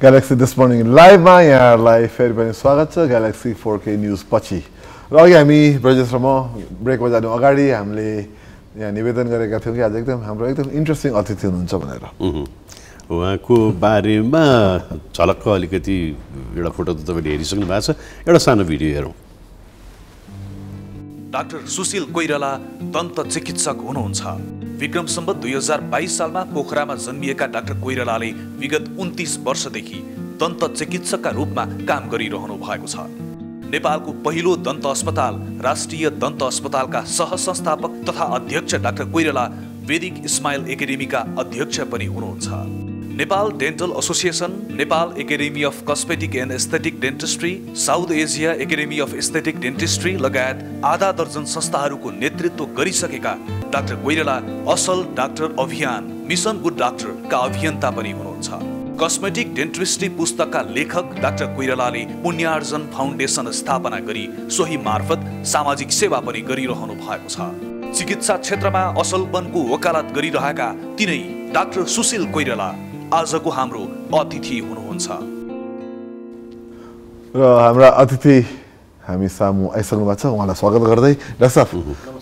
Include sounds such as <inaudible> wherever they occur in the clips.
Galaxy this morning लाइभमा यहाँहरूलाई फेरि पनि स्वागत छ ग्यालेक्सी फोर के न्युज पछि। र अघि हामी ब्रजेश र म ब्रेकमा जानु अगाडि हामीले यहाँ निवेदन गरेका थियौँ कि आज एकदम हाम्रो एकदम इन्ट्रेस्टिङ अतिथि हुनुहुन्छ भनेर। उहाँको बारेमा झलक्क अलिकति एउटा फोटो त तपाईँले हेरिसक्नु भएको छ एउटा सानो भिडियो हेरौँ। डाक्टर सुशील कोइराला दन्त चिकित्सक हुनुहुन्छ। विक्रम सम्बत दुई हजार बाइस सालमा पोखरामा जन्मिएका डाक्टर कोइरालाले विगत उन्तिस वर्षदेखि दन्त चिकित्सकका रूपमा काम गरिरहनु भएको छ। नेपालको पहिलो दन्त अस्पताल राष्ट्रिय दन्त अस्पतालका सह संस्थापक तथा अध्यक्ष डाक्टर कोइराला वेदिक स्माइल एकाडेमीका अध्यक्ष पनि हुनुहुन्छ। Nepal dental association Nepal academy of cosmetic and aesthetic dentistry south Asia academy of aesthetic dentistry लगायत आधा दर्जन संस्थाहरूको नेतृत्व गरिसकेका डाक्टर कोइराला असल डाक्टर अभियान मिसन गुड डाक्टरका अभियन्ता पनि हुनुहुन्छ। कस्मेटिक डेन्टिस्ट्री पुस्तकका लेखक डाक्टर कोइरालाले पुण्यार्जन फाउन्डेसन स्थापना गरी सोही मार्फत सामाजिक सेवा पनि गरिरहनु भएको छ। चिकित्सा क्षेत्रमा असलपनको वकालत गरिरहेका तिनै डाक्टर सुशील कोइराला आजको हाम्रो अतिथि हुनुहुन्छ। र हाम्रा अतिथि हामी सामु आइसक्नु भएको छ। उहाँलाई स्वागत गर्दै डाक्टर साहब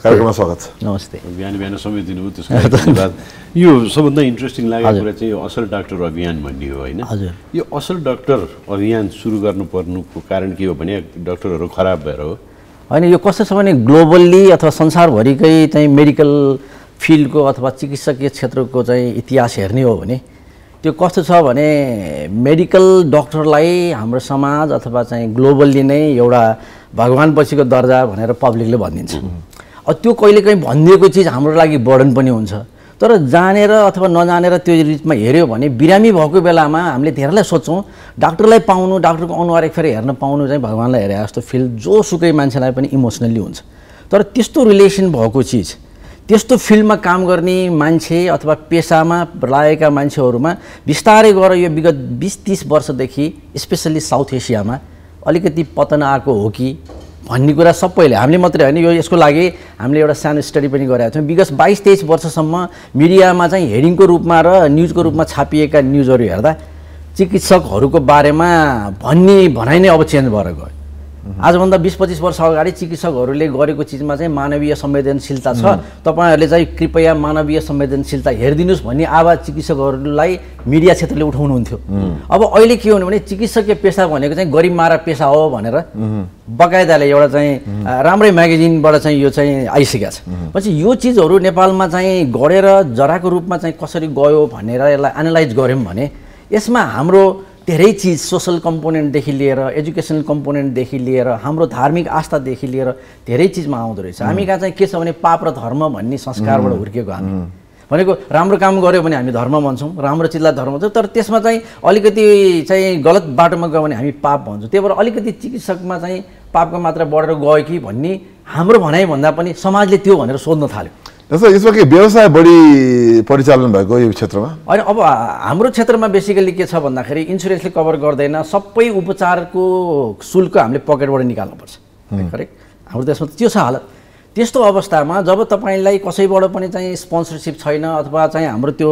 कार्यक्रममा स्वागत छ। नमस्ते। बिहान बिहान समय दिनुभयो त्यसको धन्यवाद। यो सबभन्दा इन्ट्रेस्टिङ लागेको कुरा चाहिँ यो असल डाक्टर अभियान भन्ने हो होइन? हजुर। यो असल डाक्टर अभियान सुरु गर्नु पर्नुको कारण के हो भने डक्टरहरू खराब भएर हो। होइन यो कस्तो छ भने ग्लोबल्ली अथवा संसारभरिकै चाहिँ मेडिकल फिल्डको अथवा चिकित्सकीय क्षेत्रको चाहिँ इतिहास हेर्ने हो भने त्यो कस्तो छ भने मेडिकल डक्टरलाई हाम्रो समाज अथवा चाहिँ ग्लोबल्ली नै एउटा भगवान् पछिको दर्जा भनेर पब्लिकले भनिदिन्छ। अब त्यो कहिलेकाहीँ भनिदिएको चिज हाम्रो लागि बर्डन पनि हुन्छ। तर जानेर अथवा नजानेर त्यो रिचमा हेऱ्यो भने बिरामी भएको बेलामा हामीले धेरैलाई सोध्छौँ डाक्टरलाई पाउनु डाक्टरको अनुहार एकखेर हेर्न पाउनु चाहिँ भगवान्लाई हेरे जस्तो फिल जोसुकै मान्छेलाई पनि इमोसनल्ली हुन्छ। तर त्यस्तो रिलेसन भएको चिज त्यस्तो फिल्डमा काम गर्ने मान्छे अथवा पेसामा लागेका मान्छेहरूमा बिस्तारै गएर यो विगत बिस तिस वर्षदेखि स्पेसल्ली साउथ एसियामा अलिकति पतन आएको हो कि भन्ने कुरा सबैले हामीले मात्रै होइन यो यसको लागि हामीले एउटा सानो स्टडी पनि गरेका थियौँ। विगत बाइस तेइस वर्षसम्म मिडियामा चाहिँ हेडिङको रूपमा र न्युजको रूपमा छापिएका न्युजहरू हेर्दा चिकित्सकहरूको बारेमा भन्ने भनाइ नै अब चेन्ज भएर गयो। आजभन्दा बिस पच्चिस वर्ष अगाडि चिकित्सकहरूले गरेको चिजमा चाहिँ मानवीय संवेदनशीलता छ। तपाईँहरूले चाहिँ कृपया मानवीय संवेदनशीलता हेरिदिनुहोस् भन्ने आवाज चिकित्सकहरूलाई मिडिया क्षेत्रले उठाउनुहुन्थ्यो। अब अहिले के हुनु भने चिकित्सकीय पेसा भनेको चाहिँ गरिब मारा पेसा हो भनेर बकायदाले एउटा चाहिँ राम्रै म्यागजिनबाट चाहिँ यो चाहिँ आइसकेको छ। पछि यो चिजहरू नेपालमा चाहिँ गढेर जराको रूपमा चाहिँ कसरी गयो भनेर यसलाई एनालाइज गऱ्यौँ भने यसमा हाम्रो धेरै चिज सोसल कम्पोनेन्टदेखि लिएर एजुकेसनल कम्पोनेन्टदेखि लिएर हाम्रो धार्मिक आस्थादेखि लिएर धेरै चिजमा आउँदो रहेछ। हामी कहाँ चाहिँ के छ भने पाप र धर्म भन्ने संस्कारबाट हुर्किएको हामी। भनेको राम्रो काम गऱ्यो भने हामी धर्म भन्छौँ राम्रो चिजलाई धर्म भन्छौँ तर त्यसमा चाहिँ अलिकति चाहिँ गलत बाटोमा गयो भने हामी पाप भन्छौँ। त्यही भएर अलिकति चिकित्सकमा चाहिँ पापको मात्रा बढेर गयो कि भन्ने हाम्रो भनाइभन्दा पनि समाजले त्यो भनेर सोध्न थाल्यो। जस्तो यसमा के व्यवसाय बढी परिचालन भएको यो क्षेत्रमा? होइन अब हाम्रो क्षेत्रमा बेसिकली के छ भन्दाखेरि इन्सुरेन्सले कभर गर्दैन सबै उपचारको शुल्क हामीले पकेटबाट निकाल्नुपर्छ। करेक्ट हाम्रो देशमा त्यो छ हालत। त्यस्तो अवस्थामा जब तपाईँलाई कसैबाट पनि चाहिँ स्पोन्सरसिप छैन अथवा चाहिँ हाम्रो त्यो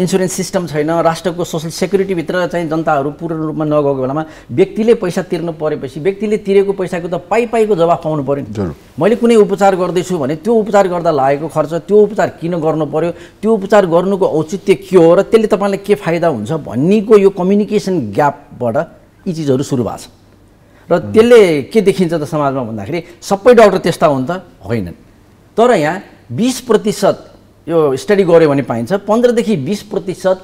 इन्सुरेन्स सिस्टम छैन राष्ट्रको सोसल सेक्युरिटीभित्र चाहिँ जनताहरू पूर्ण रूपमा नगएको बेलामा व्यक्तिले पैसा तिर्नु परेपछि व्यक्तिले तिरेको पैसाको त पाइ पाइको जवाफ पाउनु पऱ्यो नि। मैले कुनै उपचार गर्दैछु भने त्यो उपचार गर्दा लागेको खर्च त्यो उपचार किन गर्नु पर्यो त्यो उपचार गर्नुको औचित्य के हो र त्यसले तपाईँलाई के फाइदा हुन्छ भन्नेको यो कम्युनिकेसन ग्यापबाट यी चिजहरू सुरु भएको छ। र त्यसले के देखिन्छ त समाजमा भन्दाखेरि सबै डक्टर त्यस्ता हुन् त होइनन्। तर यहाँ बिस प्रतिशत यो स्टडी गऱ्यो भने पाइन्छ पन्ध्रदेखि बिस प्रतिशत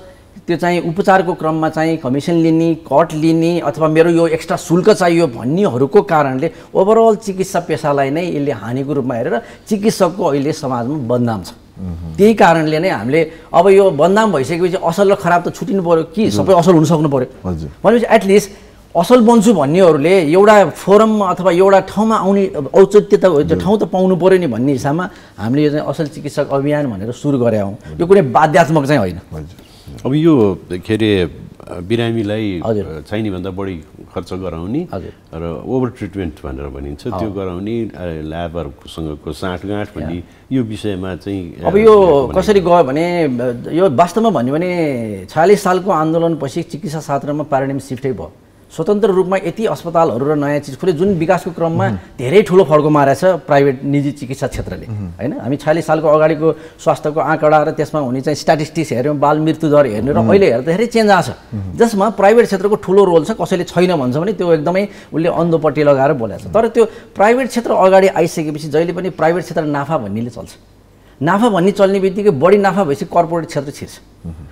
त्यो चाहिँ उपचारको क्रममा चाहिँ कमिसन लिने कट लिने अथवा मेरो यो एक्स्ट्रा शुल्क चाहियो भन्नेहरूको कारणले ओभरअल चिकित्सा पेसालाई नै यसले हानिको रूपमा हेरेर चिकित्सकको अहिले समाजमा बदनाम छ। त्यही कारणले नै हामीले अब यो बदनाम भइसकेपछि असल र खराब त छुटिनु पऱ्यो कि सबै असल हुन सक्नु पऱ्यो। भनेपछि एटलिस्ट असल बन्छु भन्नेहरूले एउटा फोरममा अथवा एउटा ठाउँमा आउने औचित्य त त्यो ठाउँ त पाउनु पऱ्यो नि भन्ने हिसाबमा हामीले यो चाहिँ असल चिकित्सक अभियान भनेर सुरु गरे हौँ। यो कुनै बाध्यात्मक चाहिँ होइन। अब यो के अरे बिरामीलाई हजुर। अ, चाहिनेभन्दा बढी खर्च गराउने। र ओभर ट्रिटमेन्ट भनेर भनिन्छ त्यो गराउने अ, ल्याबरसँगको साँठगाँठ भन्ने यो विषयमा चाहिँ अब यो कसरी गयो भने यो वास्तवमा भन्यो भने छयालिस सालको आन्दोलनपछि चिकित्सा शास्त्रमा प्याराडिम सिफ्टै भयो। स्वतन्त्र रूपमा यति अस्पतालहरू र नयाँ चिज खुले जुन विकासको क्रममा धेरै ठुलो फड्को मारेछ प्राइभेट निजी चिकित्सा क्षेत्रले होइन? हामी छयालिस सालको अगाडिको स्वास्थ्यको आँकडा र त्यसमा हुने चाहिँ स्ट्याटिस्टिक्स हेऱ्यौँ बाल मृत्यु दर हेर्ने र अहिले हेर्दाखेरि चेन्ज आएको छ। जसमा प्राइभेट क्षेत्रको ठुलो रोल छ कसैले छैन भन्छ भने त्यो एकदमै उसले अन्धोपट्टि लगाएर बोलेको छ। तर त्यो प्राइभेट क्षेत्र अगाडि आइसकेपछि जहिले पनि प्राइभेट क्षेत्र नाफा भन्नेले चल्छ। नाफा भन्ने चल्ने बित्तिकै बढी नाफा भएपछि कर्पोरेट क्षेत्र छिर्छ।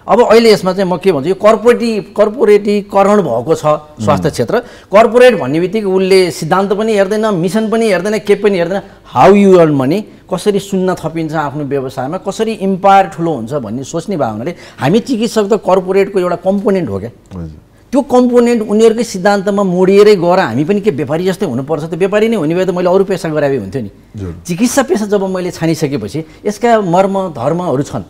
अब अहिले यसमा चाहिँ म के भन्छु यो कर्पोरेटी कर्पोरेटीकरण भएको छ स्वास्थ्य क्षेत्र। कर्पोरेट भन्ने बित्तिकै उसले सिद्धान्त पनि हेर्दैन मिसन पनि हेर्दैन के पनि हेर्दैन। हाउ यु अर्न मनी कसरी सुन्न थपिन्छ आफ्नो व्यवसायमा? कसरी इम्पायर ठुलो हुन्छ भन्ने सोच्ने भावनाले हामी चिकित्सक त कर्पोरेटको एउटा कम्पोनेन्ट हो क्या? त्यो कम्पोनेन्ट उनीहरूकै सिद्धान्तमा मोडिएरै गएर हामी पनि के व्यापारी जस्तै हुनुपर्छ त? व्यापारी नै हुने भए त मैले अरू पेसा गराए हुन्थ्यो नि। चिकित्सा पेसा जब मैले छानिसकेपछि यसका मर्म धर्महरू छन्।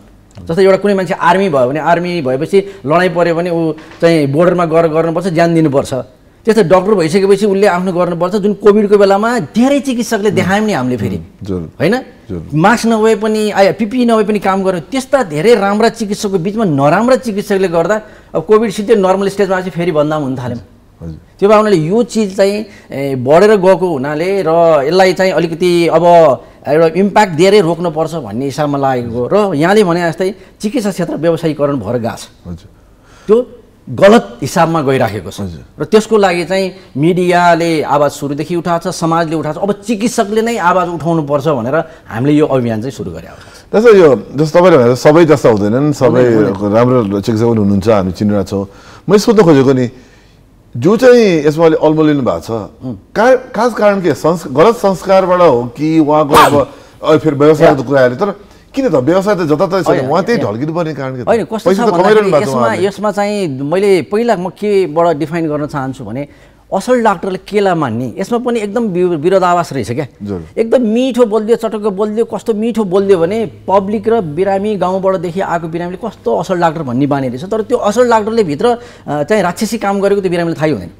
जस्तै एउटा कुनै मान्छे आर्मी भयो भने आर्मी भएपछि लडाइँ पऱ्यो भने ऊ चाहिँ बोर्डरमा गएर गर्नुपर्छ ज्यान दिनुपर्छ। त्यस्तै डक्टर भइसकेपछि उसले आफ्नो गर्नुपर्छ। जुन कोभिडको बेलामा धेरै चिकित्सकले देखायौँ नि हामीले फेरि। होइन? मास्क नभए पनि पिपी नभए पनि काम गर्यो। त्यस्ता धेरै राम्रा चिकित्सकको बिचमा नराम्रा चिकित्सकले गर्दा अब कोभिड सिधै नर्मल स्टेजमा आएपछि फेरि बदनाम हुन थाल्यौँ। त्यो भावनाले यो चिज चाहिँ बढेर गएको हुनाले र यसलाई चाहिँ अलिकति अब एउटा इम्प्याक्ट दिएरै रोक्नुपर्छ भन्ने हिसाबमा लागेको। र यहाँले भने जस्तै चिकित्सा क्षेत्र व्यवसायीकरण भएर गएको छ। त्यो गलत हिसाबमा गइराखेको छ। र त्यसको लागि चाहिँ मिडियाले आवाज सुरुदेखि उठाएको छ समाजले उठाएको छ अब चिकित्सकले नै आवाज उठाउनुपर्छ भनेर हामीले यो अभियान चाहिँ सुरु गरेका छौँ त्यसो यो जस्तो तपाईँले भने सबै जस्ता हुँदैनन् सबै राम्रो चिकित्सक पनि हुनुहुन्छ हामी चिनिरहेको छौँ। मैले सोध्न खोजेको नि जो चाहिँ यसमा अहिले अल्मलिनु भएको छ खास कारण के? संस् गलत संस्कारबाट हो कि उहाँको अब <coughs> फेरि व्यवसायको कुरा आयो तर किन त? व्यवसाय त जताततै छ होइन, उहाँ त्यही यहाँ- ढल्किनु पर्ने कारण? होइन कस्तो छ यसमा। यसमा चाहिँ मैले पहिला म केबाट डिफाइन गर्न चाहन्छु भने असल डाक्टरले केलाई मान्ने यसमा पनि एकदम वि- विरोधाभास रहेछ क्या। एकदम मिठो बोलिदियो चटक्क बोलिदियो कस्तो मिठो बोलिदियो भने पब्लिक र बिरामी गाउँबाटदेखि आएको बिरामीले कस्तो असल डाक्टर भन्ने बानी रहेछ। तर त्यो असल डाक्टरले भित्र चाहिँ राक्षसी काम गरेको त्यो बिरामीले थाहै हुँदैन।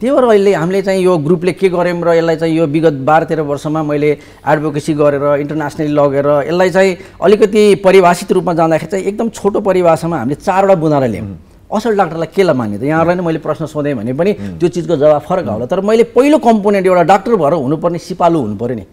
त्यही भएर अहिले हामीले चाहिँ यो ग्रुपले के गऱ्यौँ र यसलाई चाहिँ यो विगत बाह्र तेह्र वर्षमा मैले एडभोकेसी गरेर इन्टरनेसनली लगेर यसलाई चाहिँ अलिकति परिभाषित रूपमा जाँदाखेरि चाहिँ एकदम छोटो परिभाषामा हामीले चारवटा बुझाएर ल्यायौँ। असल डाक्टरलाई केलाई मान्ने त यहाँहरूलाई नै मैले प्रश्न सोधेँ भने पनि त्यो चिजको जवाब फरक होला। तर मैले पहिलो कम्पोनेन्ट एउटा डाक्टर भएर हुनुपर्ने सिपालु हुनु पऱ्यो नि।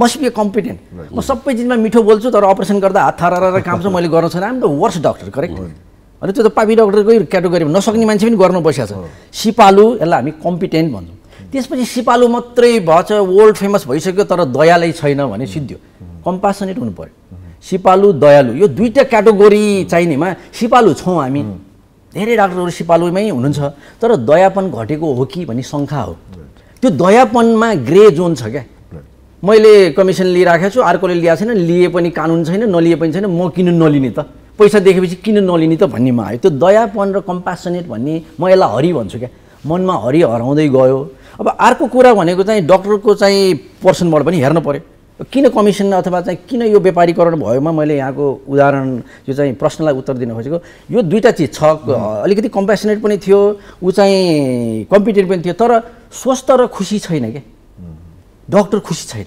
Must be competent. म सबै चिजमा मिठो बोल्छु तर अपरेसन गर्दा हात थारा काम चाहिँ मैले गर्न छैन। I'm the worst doctor correct? अनि त्यो त पापी डक्टरकै क्याटेगोरीमा नसक्ने मान्छे पनि गर्न बसिएको छ। सिपालु यसलाई हामी कम्पिटेन्ट भन्छौँ। त्यसपछि सिपालु मात्रै भएछ वर्ल्ड फेमस भइसक्यो तर दयालै छैन भने सिद्धियो। कम्पासनेट हुनु पऱ्यो सिपालु दयालु यो दुईवटा क्याटेगोरी चाहिनेमा सिपालु छौँ हामी। धेरै डाक्टरहरू सिपालुमै हुनुहुन्छ तर दयापन घटेको हो कि भन्ने शङ्का हो। त्यो दयापनमा ग्रे जोन छ क्या। मैले कमिसन लिइराखेको छु अर्कोले लिएको छैन लिए पनि कानुन छैन नलिए पनि छैन म किन नलिने त? पैसा देखेपछि किन नलिने त भन्नेमा आयो। त्यो दयापन र कम्पासनेट भन्ने म यसलाई हरि भन्छु क्या। मनमा हरि हराउँदै गयो। अब अर्को कुरा भनेको चाहिँ डक्टरको चाहिँ पर्सनबाट पनि हेर्नु पऱ्यो किन कमिसन अथवा चाहिँ किन यो व्यापारीकरण भयोमा मैले यहाँको उदाहरण यो चाहिँ प्रश्नलाई उत्तर दिन खोजेको। यो दुईवटा चिज छ। अलिकति कम्पेसनेट पनि थियो ऊ चाहिँ कम्पिटेन्ट पनि थियो तर स्वस्थ र खुसी छैन क्या। डक्टर खुसी छैन।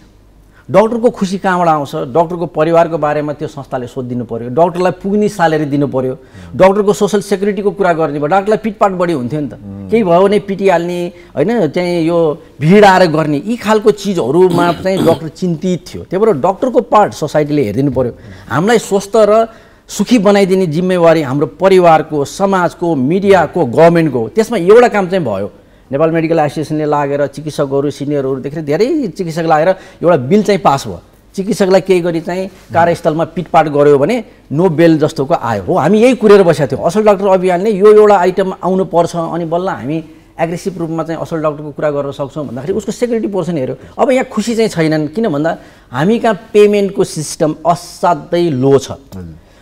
डक्टरको खुसी कहाँबाट आउँछ? डक्टरको परिवारको बारेमा त्यो संस्थाले सोधिदिनु पऱ्यो डक्टरलाई पुग्ने सालेरी दिनु पऱ्यो डक्टरको सोसल सेक्युरिटीको कुरा गर्ने भयो। डाक्टरलाई पिटपाट बढी हुन्थ्यो नि त। केही भयो भने पिटिहाल्ने होइन चाहिँ यो भिड आएर गर्ने यी खालको चिजहरूमा चाहिँ डक्टर चिन्तित थियो। त्यही भएर डक्टरको पार्ट सोसाइटीले हेरिदिनु पऱ्यो हामीलाई स्वस्थ र सुखी बनाइदिने जिम्मेवारी हाम्रो परिवारको समाजको मिडियाको गभर्मेन्टको हो। त्यसमा एउटा काम चाहिँ भयो। नेपाल मेडिकल एसोसिएसनले लागेर चिकित्सकहरू सिनियरहरूदेखि धेरै चिकित्सक लागेर एउटा बिल चाहिँ पास भयो। चिकित्सकलाई केही गरी चाहिँ कार्यस्थलमा पिटपाट गऱ्यो भने नो बेल जस्तोको आयो। हो हामी यही कुरेर बसेका थियौँ। असल डाक्टर अभियानले यो एउटा आइटम आउनुपर्छ अनि बल्ल हामी एग्रेसिभ रूपमा चाहिँ असल डक्टरको कुरा गर्न सक्छौँ भन्दाखेरि उसको सेक्युरिटी पोर्सन हेऱ्यो। अब यहाँ खुसी चाहिँ छैनन् किन भन्दा हामी कहाँ पेमेन्टको सिस्टम असाध्यै लो छ।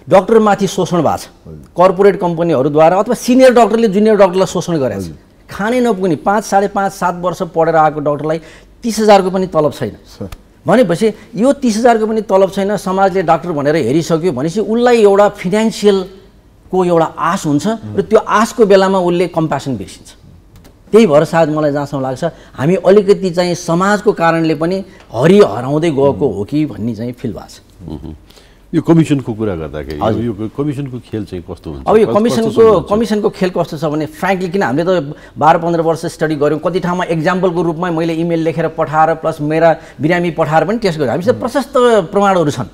डक्टरमाथि शोषण भएको छ। कर्पोरेट कम्पनीहरूद्वारा अथवा सिनियर डक्टरले जुनियर डक्टरलाई शोषण गरेको छ। खानै नपुग्ने पाँच साढे पाँच सात वर्ष पढेर आएको डक्टरलाई तिस हजारको पनि तलब छैन। भनेपछि यो तिस हजारको पनि तलब छैन समाजले डाक्टर भनेर हेरिसक्यो भनेपछि उसलाई एउटा फिनेन्सियल को एउटा आश हुन्छ र त्यो आशको बेलामा उसले कम्प्यासन बिर्सिन्छ। त्यही भएर सायद मलाई जहाँसम्म लाग्छ हामी अलिकति चाहिँ समाजको कारणले पनि हरि हराउँदै गएको हो कि भन्ने चाहिँ फिल भएको छ। यो कमिसनको कुरा गर्दाखेरि यो- कमिसनको खेल चाहिँ कस्तो हुन्छ? अब यो कमिसनको? कमिसनको खेल कस्तो छ भने फ्रेङ्कली किन हामीले त बाह्र पन्ध्र वर्ष स्टडी गऱ्यौँ कति ठाउँमा एक्जाम्पलको रूपमा मैले इमेल लेखेर पठाएर प्लस मेरा बिरामी पठाएर पनि टेस्ट गरेँ हामीसित प्रशस्त प्रमाणहरू छन्।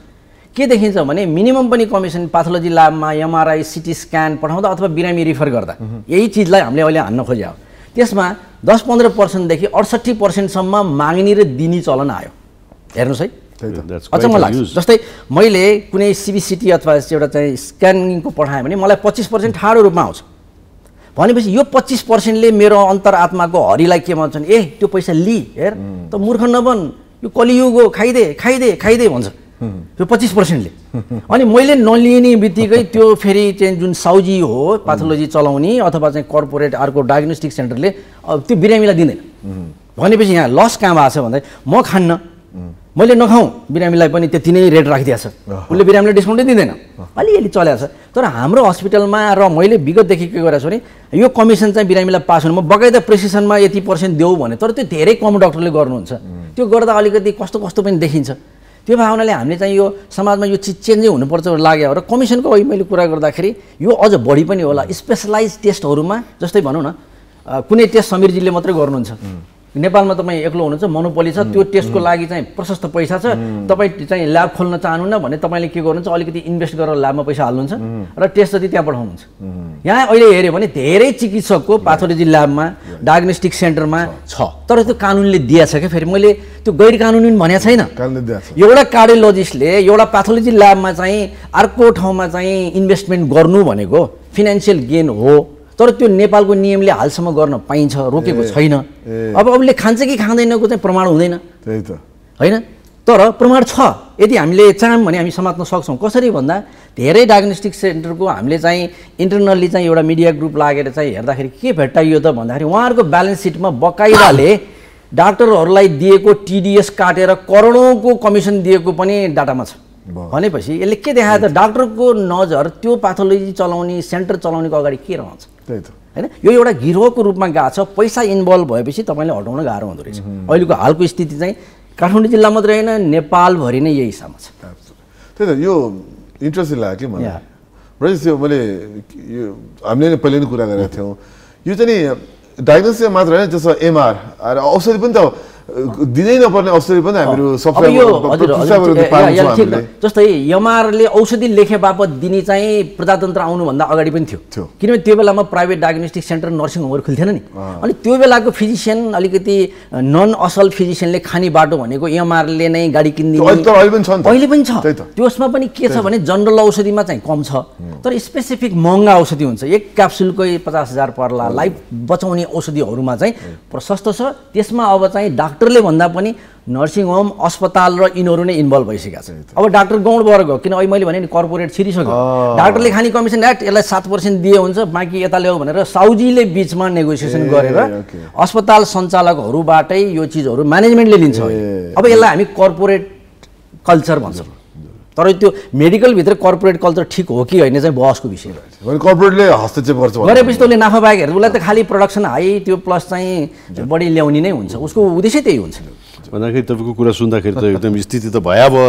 के देखिन्छ भने मिनिमम पनि कमिसन पाथोलोजी ल्याबमा एमआरआई सिटी स्क्यान पठाउँदा अथवा बिरामी रिफर गर्दा। यही चिजलाई हामीले अहिले हान्न खोज्या हो। त्यसमा दस पन्ध्र पर्सेन्टदेखि अडसट्ठी पर्सेन्टसम्म माग्ने र दिने चलन आयो। हेर्नुहोस् है। अचम्म लाग्छ. जस्तै मैले कुनै सिबिसिटी अथवा एउटा चाहिँ स्क्यानिङको पठाएँ भने मलाई पच्चिस पर्सेन्ट ठाडो रूपमा आउँछ। भनेपछि यो पच्चिस पर्सेन्टले मेरो अन्तरात्माको हरिलाई के भन्छन्? ए त्यो पैसा लि हेर। त मूर्ख नबन। यो कलियुग हो खाइदे खाइदे खाइदे भन्छ। यो पच्चिस पर्सेन्टले। अनि मैले नलिने बित्तिकै त्यो फेरि चाहिँ जुन साउजी हो पाथोलोजी चलाउने अथवा चाहिँ कर्पोरेट अर्को डायग्नोस्टिक सेन्टरले त्यो बिरामीलाई दिँदैन। भनेपछि यहाँ लस कहाँ भएको छ भन्दा म खान्न। मैले नखाउँ बिरामीलाई पनि त्यति नै रेट राखिदिएको छ। उसले बिरामीलाई डिस्काउन्टै दिँदैन। अलिअलि चलेको छ। तर हाम्रो हस्पिटलमा र मैले विगतदेखि के गरेको छु भने यो कमिसन चाहिँ बिरामीलाई पास हुनु म बगैँदा प्रेसिसनमा यति पर्सेन्ट देऊ भने तर त्यो धेरै कम डक्टरले गर्नुहुन्छ। त्यो गर्दा अलिकति कस्तो कस्तो पनि देखिन्छ। त्यो भावनाले हामीले चाहिँ यो समाजमा यो चिज चेन्जै हुनुपर्छ लाग्यो र कमिसनको अघि मैले कुरा गर्दाखेरि यो अझ बढी पनि होला। स्पेसलाइज टेस्टहरूमा जस्तै भनौँ न कुनै टेस्ट समीरजीले मात्रै गर्नुहुन्छ। नेपालमा तपाईँ एक्लो हुनुहुन्छ मोनोपोली छ त्यो टेस्टको लागि चाहिँ प्रशस्त पैसा छ। तपाईँ चाहिँ ल्याब खोल्न चाहनुहुन्न भने तपाईँले के गर्नुहुन्छ अलिकति इन्भेस्ट गरेर ल्याबमा पैसा हाल्नुहुन्छ र टेस्ट जति त्यहाँ पठाउनुहुन्छ। यहाँ अहिले हेऱ्यो भने धेरै चिकित्सकको पाथोलोजी ल्याबमा डायग्नोस्टिक सेन्टरमा छ। तर त्यो कानुनले दिएछ क्या फेरि? मैले त्यो गैर कानुनी भनेको छैन। एउटा कार्डियोलोजिस्टले एउटा पाथोलोजी ल्याबमा चाहिँ अर्को ठाउँमा चाहिँ इन्भेस्टमेन्ट गर्नु भनेको फिनान्सियल गेन हो। तर त्यो नेपालको नियमले हालसम्म गर्न पाइन्छ रोकेको छैन। अब उसले खान्छ कि खाँदैनको चाहिँ प्रमाण हुँदैन। त्यही त। होइन? तर प्रमाण छ। यदि हामीले चाहौँ भने हामी समात्न सक्छौँ। कसरी भन्दा धेरै डायग्नोस्टिक सेन्टरको हामीले चाहिँ इन्टरनल्ली चाहिँ एउटा मिडिया ग्रुप लागेर चाहिँ हेर्दाखेरि के भेट्टाइयो त भन्दाखेरि उहाँहरूको ब्यालेन्स सिटमा बकाइदाले डाक्टरहरूलाई दिएको टिडिएस काटेर करोडौँको कमिसन दिएको पनि डाटामा छ। भनेपछि यसले के देखायो त डाक्टरको नजर त्यो पाथोलोजी चलाउने सेन्टर चलाउनेको अगाडि के रहन्छ? त्यही त। होइन? यो एउटा गिरोहको रूपमा गएको छ। पैसा इन्भल्भ भएपछि तपाईँले हटाउन गाह्रो हुँदो रहेछ। अहिलेको हालको स्थिति चाहिँ काठमाडौँ जिल्ला मात्रै होइन नेपालभरि नै यही हिसाबमा छ। त्यही त यो इन्ट्रेस्टिङ लाग्यो कि मलाई. रजिस मैले यो हामीले नै पहिले नै कुरा गरेका थियौँ। यो चाहिँ नि डायग्नोसिस मात्र होइन जस्तो एमआर औषधि पनि त दिनै नपर्ने औषधि पनि हामीहरू। जस्तै एमआरले औषधि लेखे बापत दिने चाहिँ प्रजातन्त्र आउनुभन्दा अगाडि पनि थियो। किनभने त्यो बेलामा प्राइभेट डायग्नोस्टिक सेन्टर नर्सिङ होमहरू खुल्थेन नि अनि त्यो बेलाको फिजिसियन अलिकति नन असल फिजिसियनले खाने बाटो भनेको एमआरले नै गाडी किनिदिने। अहिले पनि छ। त्यसमा पनि के छ भने जनरल औषधिमा चाहिँ कम छ तर स्पेसिफिक महँगा औषधि हुन्छ एक क्याप्सुलकै पचास हजार पर्ला लाइफ बचाउने औषधिहरूमा चाहिँ प्रशस्त छ त्यसमा अब चाहिँ डाक्टरले भन्दा पनि नर्सिङ होम अस्पताल र यिनीहरू नै इन्भल्भ भइसकेको छ अब डाक्टर गाउँबाट गयो किन अहिले मैले भने नि कर्पोरेट छिरिसक्यो। डाक्टरले खाने कमिसन एक्ट यसलाई सात पर्सेन्ट दिए हुन्छ बाँकी यता ल्याऊ भनेर साउजीले बिचमा नेगोसिएसन गरेर। अस्पताल सञ्चालकहरूबाटै यो चिजहरू म्यानेजमेन्टले लिन्छ। अब यसलाई हामी कर्पोरेट कल्चर भन्छौँ। तर त्यो मेडिकलभित्र कर्पोरेट कल्चर ठिक हो कि होइन चाहिँ बहसको विषय कर्पोरेटले हस्तक्षेप गर्छ। गरेपछि त उसले नाफा बाहेक हेर्नु उसलाई त खालि प्रडक्सन हाई त्यो प्लस चाहिँ बढी ल्याउने नै हुन्छ। उसको उद्देश्य त्यही हुन्छ। भन्दाखेरि तपाईँको कुरा सुन्दाखेरि त एकदम स्थिति त भयावह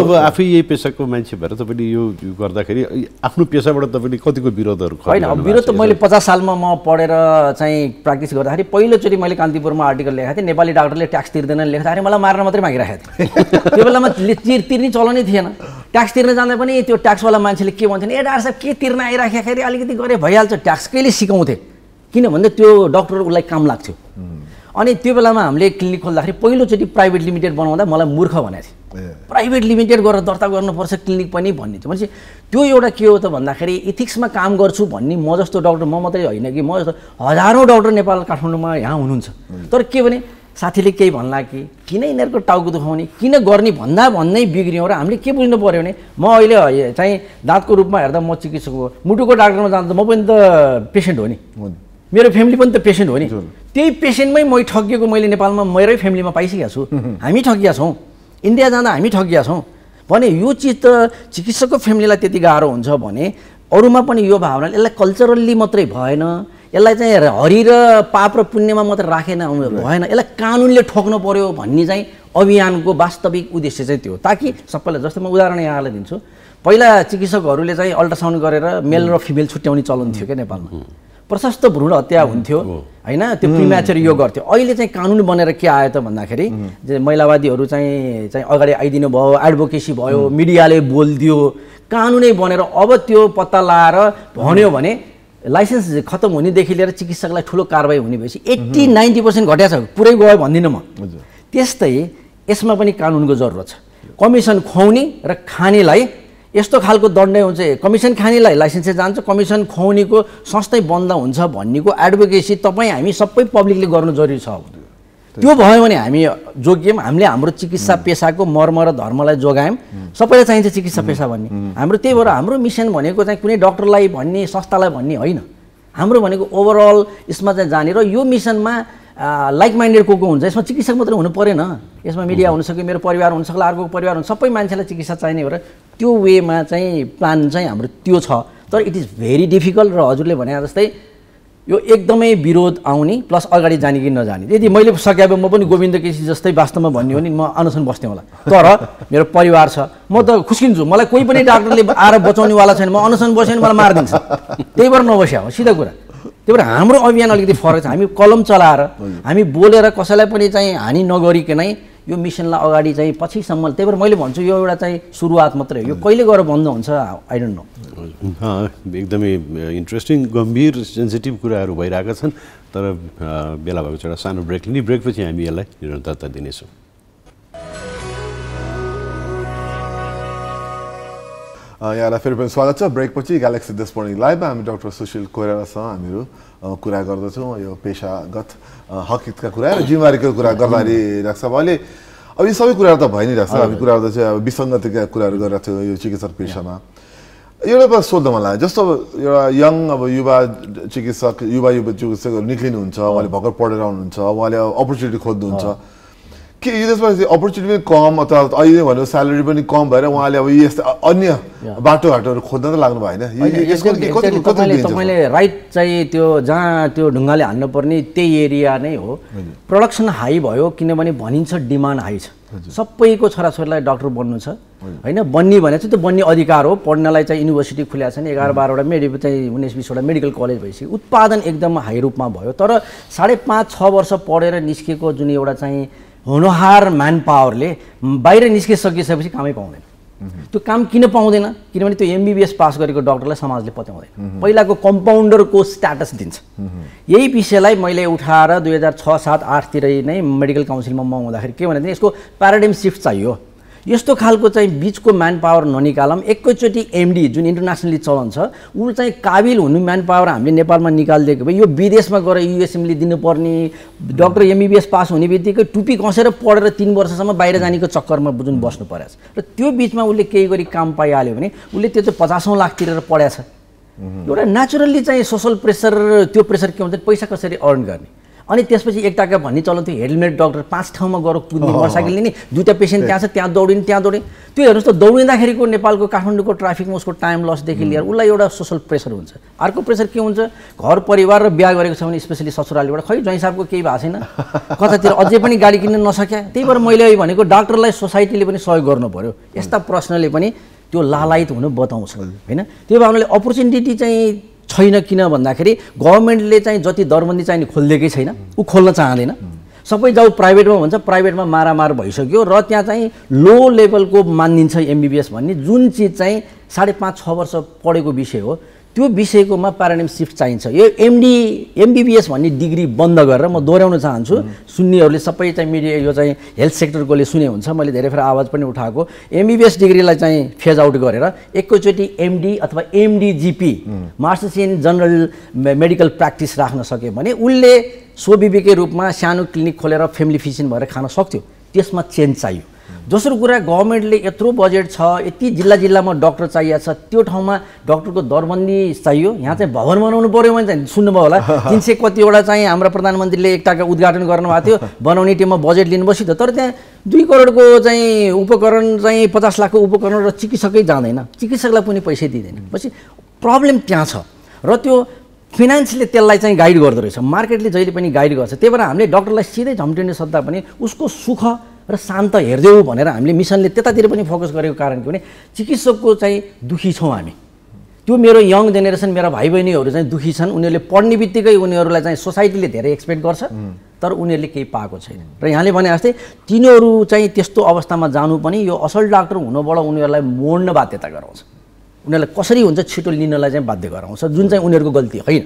अब आफै यही पेसाको मान्छे भएर तपाईँले यो गर्दाखेरि आफ्नो पेसाबाट तपाईँले कतिको विरोधहरू होइन विरोध त? मैले पचास सालमा म पढेर चाहिँ प्र्याक्टिस गर्दाखेरि पहिलोचोटि मैले कान्तिपुरमा आर्टिकल लेखाएको थिएँ नेपाली डाक्टरले ट्याक्स तिर्दैन लेख्दाखेरि मलाई मार्न मात्रै मागिरहेको थिएँ त्यो बेलामा तिर तिर्ने चलनै थिएन ट्याक्स तिर्न जाँदा पनि त्यो ट्याक्सवाला मान्छेले के भन्थ्यो भने ए डाक्टर साहब के तिर्न आइराख्दाखेरि अलिकति गरे भइहाल्छ ट्याक्स कहिले सिकाउँथे किन भन्दा त्यो डक्टर उसलाई काम लाग्थ्यो अनि त्यो बेलामा हामीले क्लिनिक खोल्दाखेरि पहिलोचोटि प्राइभेट लिमिटेड बनाउँदा मलाई मूर्ख भनेको थिएँ प्राइभेट लिमिटेड गरेर दर्ता गर्नुपर्छ क्लिनिक पनि भन्ने थियो। भनेपछि त्यो एउटा के हो त भन्दाखेरि इथिक्समा काम गर्छु भन्ने म जस्तो डक्टर म मात्रै होइन कि म जस्तो हजारौँ डक्टर नेपाल काठमाडौँमा यहाँ हुनुहुन्छ। तर के भने साथीले केही भन्ला कि किन यिनीहरूको टाउको दुखाउने किन गर्ने भन्दा भन्दै बिग्रियौँ र हामीले के बुझ्नु पऱ्यो भने म अहिले चाहिँ दाँतको रूपमा हेर्दा म चिकित्सक हो मुटुको डाक्टरमा जाँदा म पनि त पेसेन्ट हो नि। मेरो फ्यामिली पनि त पेसेन्ट हो नि। त्यही पेसेन्टमै मै ठगिएको मैले नेपालमा मेरै फ्यामिलीमा पाइसकेको छु। <laughs> हामी ठगिया छौँ। इन्डिया जाँदा हामी ठगिया छौँ। भने यो चिज त चिकित्सकको फ्यामिलीलाई त्यति गाह्रो हुन्छ भने अरूमा पनि यो भावना यसलाई कल्चरल्ली मात्रै भएन यसलाई चाहिँ हरि र पाप र पुण्यमा मात्रै राखेन भएन। यसलाई कानुनले ठोक्नु पर्यो भन्ने चाहिँ अभियानको वास्तविक उद्देश्य चाहिँ त्यो ताकि सबैलाई जस्तै म उदाहरण यहाँलाई दिन्छु पहिला चिकित्सकहरूले चाहिँ अल्ट्रासाउन्ड गरेर मेल र फिमेल छुट्याउने चलन थियो क्या नेपालमा। प्रशस्त भ्रूण हत्या हुन्थ्यो होइन? त्यो प्रिम्याचर यो गर्थ्यो। अहिले चाहिँ कानुन बनेर के आयो त भन्दाखेरि महिलावादीहरू चाहिँ चाहिँ अगाडि आइदिनु भयो एडभोकेसी भयो मिडियाले बोलिदियो। कानुनै बनेर अब त्यो पत्ता लाएर भन्यो भने लाइसेन्स खत्तम हुनेदेखि लिएर चिकित्सकलाई ठुलो कारवाही हुने भएपछि एट्टी नाइन्टी पर्सेन्ट घट्या छ। पुरै गयो भन्दिनँ म। त्यस्तै यसमा पनि कानुनको जरुरत छ। कमिसन खुवाउने र खानेलाई यस्तो खालको दण्डै हुन्छ। कमिसन खानेलाई लाइसेन्सै जान्छ कमिसन खुवाउनेको संस्थै बन्द हुन्छ भन्नेको एडभोकेसी तपाईँ हामी सबै पब्लिकले गर्नु जरुरी छ। त्यो भयो भने हामी जोग्यौँ हामीले हाम्रो चिकित्सा पेसाको मर्म र धर्मलाई जोगायौँ। सबैलाई चाहिन्छ चिकित्सा पेसा भन्ने। हाम्रो त्यही भएर हाम्रो मिसन भनेको चाहिँ कुनै डक्टरलाई भन्ने संस्थालाई भन्ने होइन। हाम्रो भनेको ओभरअल यसमा चाहिँ जाने र यो मिसनमा लाइक माइन्डेड को को हुन्छ यसमा चिकित्सक मात्रै हुनु परेन। यसमा मिडिया हुनसक्यो मेरो परिवार हुनसक्ला अर्को परिवार हुन्छ सबै मान्छेलाई चिकित्सा चाहिने भएर त्यो वेमा चाहिँ प्लान चाहिँ हाम्रो त्यो छ। तर इट इज भेरी डिफिकल्ट र हजुरले भने जस्तै यो एकदमै विरोध आउने प्लस अगाडि जाने कि नजाने। यदि मैले सके म पनि गोविन्द केसी जस्तै वास्तवमा भन्ने हो नि म अनसन बस्थेँ होला। तर मेरो परिवार छ। म त खुस्किन्छु मलाई कोही पनि डाक्टरले आएर बचाउनेवाला छैन। म अनसन बस्यो भने मलाई मारिदिन्छ। त्यही भएर नबस्या हो। सिधा कुरा। त्यही भएर हाम्रो अभियान अलिकति फरक छ। हामी कलम चलाएर हामी बोलेर कसैलाई पनि चाहिँ हानि नगरिकनै यो मिसनलाई अगाडि चाहिँ पछिसम्म त्यही भएर मैले भन्छु यो एउटा चाहिँ सुरुवात मात्रै हो। यो कहिले गएर बन्द हुन्छ आई डोन्ट नो एकदमै इन्ट्रेस्टिङ गम्भीर सेन्सिटिभ कुराहरू भइरहेका छन्। तर बेला भएको छ एउटा सानो ब्रेक लिने ब्रेकपछि हामी यसलाई निरन्तरता दिनेछौँ। यहाँलाई फेरि पनि स्वागत छ ब्रेकपछि ग्यालेक्सी देश पढ्ने लाइभमा हामी डाक्टर सुशील कोइरालासँग हामीहरू अ, कुरा गर्दछौँ यो पेसागत अ, हकितका कुरा र जिम्मेवारीको कुरा गर्दाखेरि राख्छ अब अहिले। अब यी सबै कुराहरू त भइ नै रहेछ। हामी कुरा गर्दा चाहिँ अब विसङ्गतिका कुराहरू गरिरहेको थियो यो चिकित्सक पेसामा एउटा सोध्न मन लाग्यो जस्तो अब एउटा यङ अब युवा चिकित्सक युवा युवा चिकित्सकहरू निक्लिनुहुन्छ उहाँले भर्खर पढेर आउनुहुन्छ उहाँले अपर्च्युनिटी खोज्नुहुन्छ। के यो देशमा अपर्च्युनिटी पनि कम अथवा अहिले भनेको स्यालेरी पनि कम भएर उहाँले अब यस्तो अन्य बाटोघाटोहरू खोज्न त लाग्नु भएन। तपाईँले राइट चाहिँ त्यो जहाँ त्यो ढुङ्गाले हान्नुपर्ने त्यही एरिया नै हो। प्रडक्सन हाई भयो किनभने भनिन्छ डिमान्ड हाई छ। सबैको छोराछोरीलाई डक्टर बन्नु छ। होइन बन्ने भने चाहिँ त्यो बन्ने अधिकार हो। पढ्नलाई चाहिँ युनिभर्सिटी खुल्या छ नि। एघार बाह्रवटा मेडि चाहिँ उन्नाइस बिसवटा मेडिकल कलेज भइसक्यो। उत्पादन एकदम हाई रूपमा भयो। तर साढे पाँच छ वर्ष पढेर निस्केको जुन एउटा चाहिँ हुनहार म्यान पावरले बाहिर निस्किसकिसकेपछि कामै पाउँदैन। त्यो काम किन पाउँदैन? किनभने त्यो एमबिबिएस पास गरेको डक्टरलाई समाजले पत्याउँदैन। पहिलाको कम्पाउन्डरको स्ट्याटस दिन्छ। यही विषयलाई मैले उठाएर दुई हजार छ सात आठतिर नै मेडिकल काउन्सिलमा म हुँदाखेरि के भने यसको प्याराडाइम सिफ्ट चाहियो। यस्तो खालको चाहिँ बिचको म्यान पावर ननिकालौँ एकैचोटि एमडी जुन इन्टरनेसनली चलन छ ऊ चाहिँ काबिल हुनु म्यान पावर हामीले नेपालमा निकालिदिएको भए यो विदेशमा गएर युएसएमले दिनुपर्ने डक्टर एमबिबिएस पास हुने बित्तिकै टुपी कसेर पढेर तिन वर्षसम्म बाहिर जानेको चक्करमा जुन बस्नु परेछ। र त्यो बिचमा उसले केही गरी काम पाइहाल्यो भने उसले त्यो चाहिँ पचासौँ लाख तिरेर पढाएको छ एउटा नेचुरल्ली चाहिँ सोसल प्रेसर त्यो प्रेसर के हुन्छ पैसा कसरी अर्न गर्ने? अनि त्यसपछि एक टाका भन्ने चलन थियो हेलमेट डक्टर पाँच ठाउँमा गएर कुद्ने मोटरसाइकल लिने दुईवटा पेसेन्ट त्यहाँ छ त्यहाँ दौडिने त्यहाँ दौडिने। त्यो हेर्नुहोस् त दौडिँदाखेरिको नेपालको काठमाडौँको ट्राफिकमा उसको टाइम लसदेखि लिएर उसलाई एउटा सोसल प्रेसर हुन्छ। अर्को प्रेसर के हुन्छ? घर परिवार र बिहा गरेको छ भने स्पेसली ससुरालीबाट खै ज्वाइँ साहबको केही भएको छैन? कतातिर अझै पनि गाडी किन्न नसक्या। त्यही भएर मैले भनेको डाक्टरलाई सोसाइटीले पनि सहयोग गर्नु पऱ्यो यस्ता प्रश्नले पनि त्यो लालायत हुनु बताउँछ होइन? त्यो भावनाले अपर्च्युनिटी चाहिँ छैन किन भन्दाखेरि गभर्मेन्टले चाहिँ जति दरबन्दी चाहिने खोलिदिएकै छैन ऊ खोल्न चाहँदैन। सबै जाउ प्राइभेटमा भन्छ प्राइभेटमा मारामार भइसक्यो र त्यहाँ चाहिँ लो लेभलको मानिन्छ एमबिबिएस भन्ने जुन चिज चाहिँ साढे पाँच छ वर्ष पढेको विषय हो। त्यो विषयकोमा प्याराडाइम सिफ्ट चाहिन्छ। यो एमडी एमबिबिएस भन्ने डिग्री बन्द गरेर म दोहोऱ्याउन चाहन्छु। सुन्नेहरूले सबै चाहिँ मिडिया यो चाहिँ हेल्थ सेक्टरकोले सुने हुन्छ। मैले धेरै फेर आवाज पनि उठाएको। एमबिबिएस डिग्रीलाई चाहिँ फेज आउट गरेर एकैचोटि एमडी अथवा MDGP masters in general medical practice राख्न सक्यो भने उसले स्वविवेकै रूपमा सानो क्लिनिक खोलेर फ्यामिली फिजिसियन भएर खान सक्थ्यो। त्यसमा चेन्ज चाहियो। दोस्रो कुरा गभर्मेन्टले यत्रो बजेट छ यति जिल्ला जिल्लामा डक्टर चाहिएको छ त्यो ठाउँमा डक्टरको दरबन्दी चाहियो। यहाँ चाहिँ भवन बनाउनु पऱ्यो भने चाहिँ सुन्नुभयो होला। <laughs> तिन सय कतिवटा चाहिँ हाम्रो प्रधानमन्त्रीले एकताका उद्घाटन गर्नुभएको थियो। <laughs> बनाउने टिममा बजेट लिनुभयो त। तर त्यहाँ दुई करोडको चाहिँ उपकरण चाहिँ पचास लाखको उपकरण र चिकित्सकै जाँदैन। चिकित्सकलाई पनि पैसै दिँदैन। पछि प्रब्लम त्यहाँ छ। र त्यो फिनान्सले त्यसलाई चाहिँ गाइड गर्दो रहेछ। मार्केटले जहिले पनि गाइड गर्छ। त्यही भएर हामीले डक्टरलाई सिधै झम्टिने सत्ता पनि उसको सुख र शान्त हेरिदेऊ भनेर हामीले मिसनले त्यतातिर पनि फोकस गरेको कारण के भने चिकित्सकको चाहिँ दुखी छौँ हामी। त्यो मेरो यङ जेनेरेसन मेरा भाइ बहिनीहरू चाहिँ दुखी छन्। उनीहरूले पढ्ने बित्तिकै उनीहरूलाई चाहिँ सोसाइटीले धेरै एक्सपेक्ट गर्छ तर उनीहरूले केही पाएको छैन। र यहाँले भने जस्तै तिनीहरू चाहिँ त्यस्तो अवस्थामा जानु पनि यो असल डाक्टर हुनुबाट उनीहरूलाई मोड्न बाध्यता गराउँछ। उनीहरूलाई कसरी हुन्छ छिटो लिनलाई चाहिँ बाध्य गराउँछ जुन चाहिँ उनीहरूको गल्ती होइन।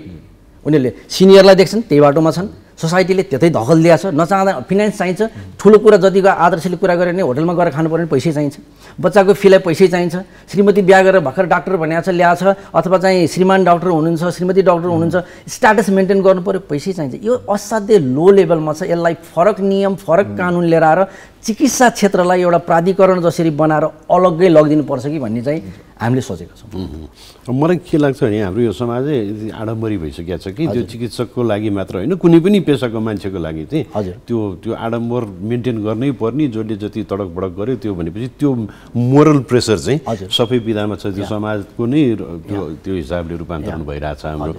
उनीहरूले सिनियरलाई देख्छन् त्यही बाटोमा छन्। सोसाइटीले त्यतै धकल दिएको छ नचाहँदा फिनान्स चाहिन्छ ठुलो कुरा जतिको आदर्शले कुरा गऱ्यो भने होटलमा गएर खानु पऱ्यो भने पैसै चाहिन्छ। बच्चाको फीलाई पैसै चाहिन्छ। श्रीमती बिहा गरेर भर्खर डाक्टर भनेको छ ल्याएको छ अथवा चाहिँ श्रीमान डाक्टर हुनुहुन्छ श्रीमती डाक्टर हुनुहुन्छ स्ट्याटस मेन्टेन गर्नु पऱ्यो पैसै चाहिन्छ। यो असाध्यै लो लेभलमा छ यसलाई फरक नियम फरक कानुन लिएर आएर चिकित्सा क्षेत्रलाई एउटा प्राधिकरण जसरी बनाएर अलग्गै लगिदिनुपर्छ कि भन्ने चाहिँ हामीले सोचेका छौँ। मलाई के लाग्छ भने हाम्रो यो समाजै आडम्बरी भइसकेको छ कि त्यो चिकित्सकको लागि मात्र होइन कुनै पनि पेसाको मान्छेको लागि चाहिँ हजुर। त्यो त्यो आडम्बर मेन्टेन गर्नै पर्ने जसले जति तडक भडक गर्यो त्यो भनेपछि त्यो मोरल प्रेसर चाहिँ। सबै विधामा छ। त्यो समाजको नै त्यो त्यो हिसाबले रूपान्तरण भइरहेछ हाम्रो।